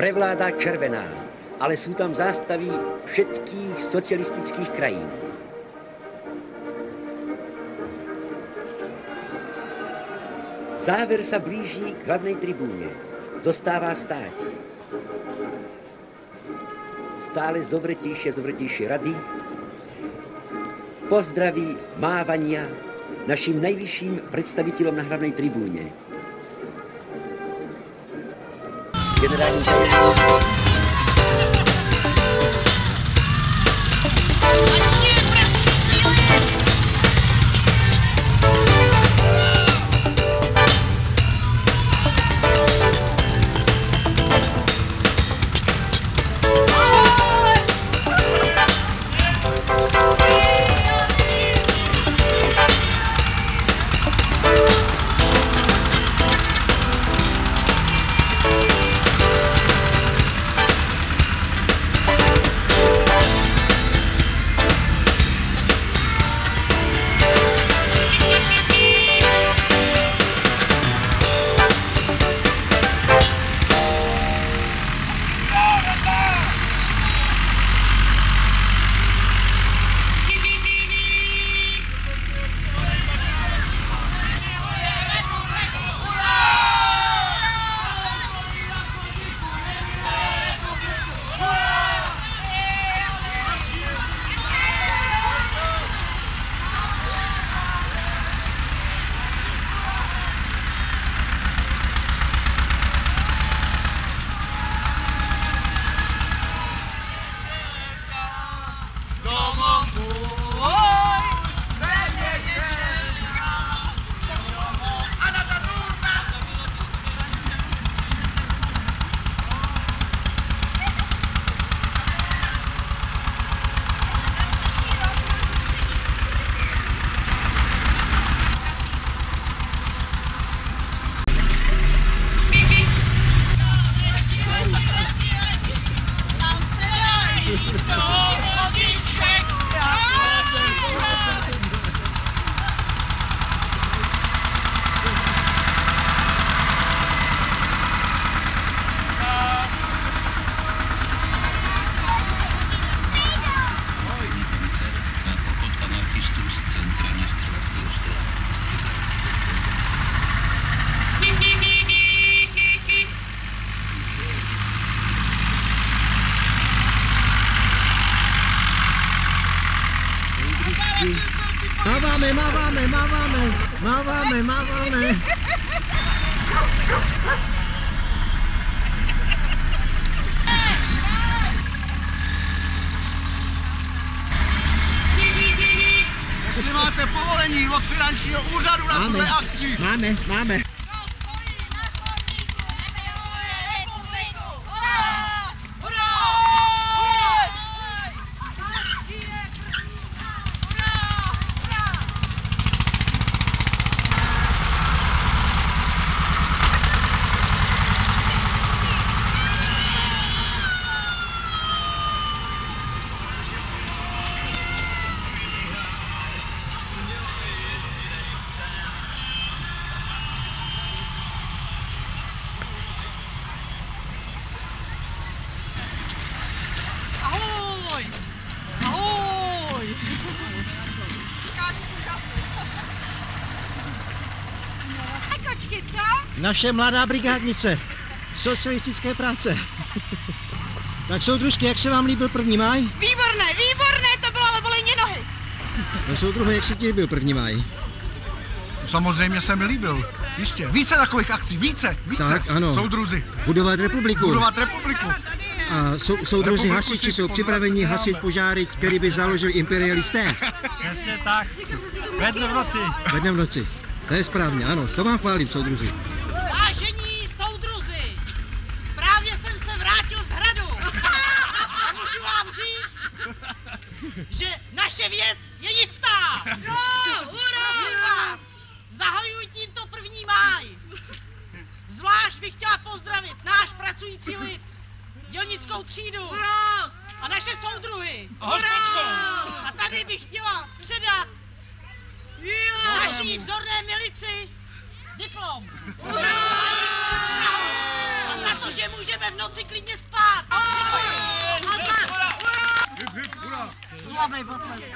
prevládá červená, ale jsou tam zástavy všetkých socialistických krajín. Závěr se blíží k hlavnej tribúně. Zostává stáť. Stále zovretější zovretější rady, pozdraví, mávania našim nejvyšším představitelům na hlavnej tribúně. generalmente Não! Máváme, máváme, máváme, máváme, máváme. Jestli máte povolení od finančního úřadu na tuhle akci. máme, máme. Kočky, co? Naše mladá brigádnice. Socialistické práce. tak soudružky, jak se vám líbil první máj? Výborné, výborné, to bylo ale bolení nohy. No soudruhe, jak se ti líbil první máj? Samozřejmě se mi líbil. Jistě. Více takových akcí, více, více. Tak, ano. Soudruzi. Budovat republiku. Budovat republiku. A sou, soudruzi hasiči si jsou připraveni hasit požáry, který by založili imperialisté. Přesně tak. Ve dne v noci. Ve dne v noci. To je správně, ano, to vám chválím, soudruzi. Vážení soudruzi, právě jsem se vrátil z hradu. A můžu vám říct, že naše věc je jistá. No, Prosím vás, zahajuji tímto první máj. Zvlášť bych chtěla pozdravit náš pracující lid, dělnickou třídu a naše soudruhy. A tady bych chtěla předat naší vzorné milici diplom. A za to, že můžeme v noci klidně spát. Slavný potlesk.